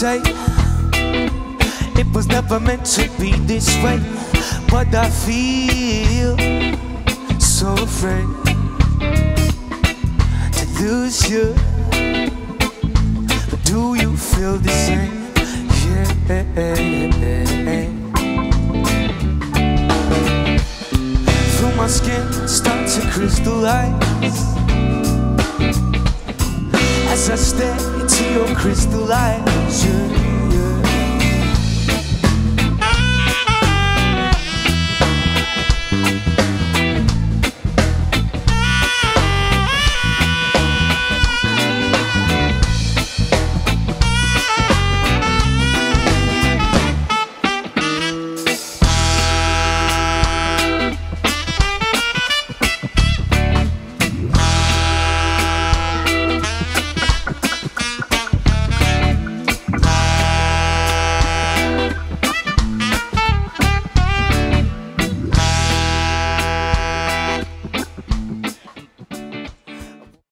say it was never meant to be this way, but I feel so afraid to lose you. But do you feel the same? Yeah. Feel my skin start to crystallize as I stare your crystal eyes.